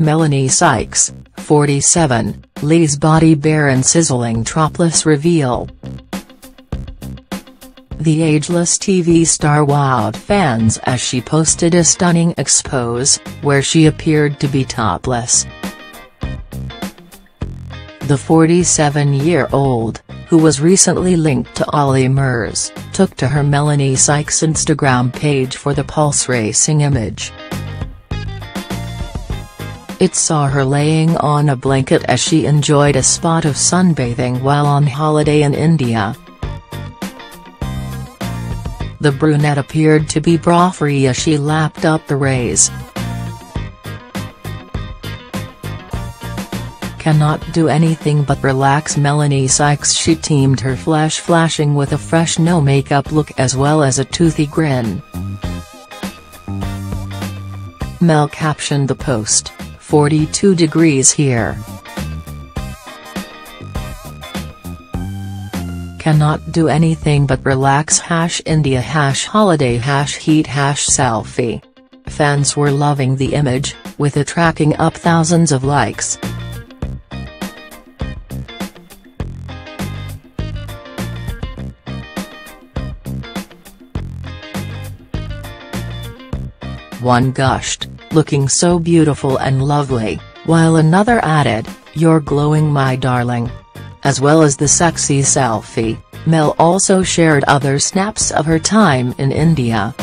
Melanie Sykes, 47, lays body bare in sizzling topless reveal. The ageless TV star wowed fans as she posted a stunning expose, where she appeared to be topless. The 47-year-old, who was recently linked to Olly Murs, took to her Melanie Sykes Instagram page for the Pulse Racing image. It saw her laying on a blanket as she enjoyed a spot of sunbathing while on holiday in India. The brunette appeared to be bra-free as she lapped up the rays. Cannot do anything but relax Melanie Sykes she teamed her flesh flashing with a fresh no makeup look as well as a toothy grin. Mel captioned the post, 42 degrees here. Cannot do anything but relax hash India hash holiday hash heat hash selfie. Fans were loving the image, with it tracking up thousands of likes. One gushed, looking so beautiful and lovely, while another added, you're glowing my darling. As well as the sexy selfie, Mel also shared other snaps of her time in India.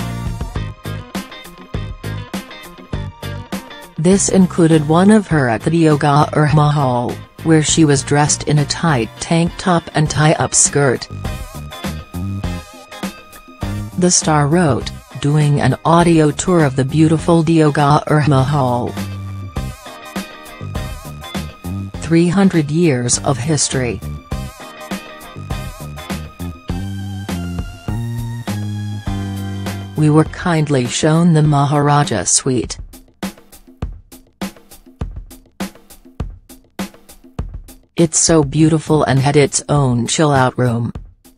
This included one of her at the Deogarh Mahal, where she was dressed in a tight tank top and tie-up skirt. The star wrote, doing an audio tour of the beautiful Deogarh Mahal. 300 years of history. We were kindly shown the Maharaja suite. It's so beautiful and had its own chill-out room.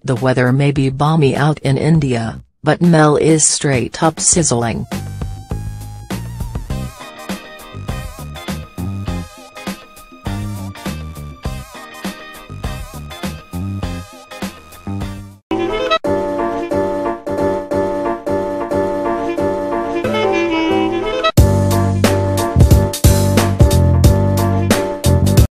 The weather may be balmy out in India, but Mel is straight up sizzling.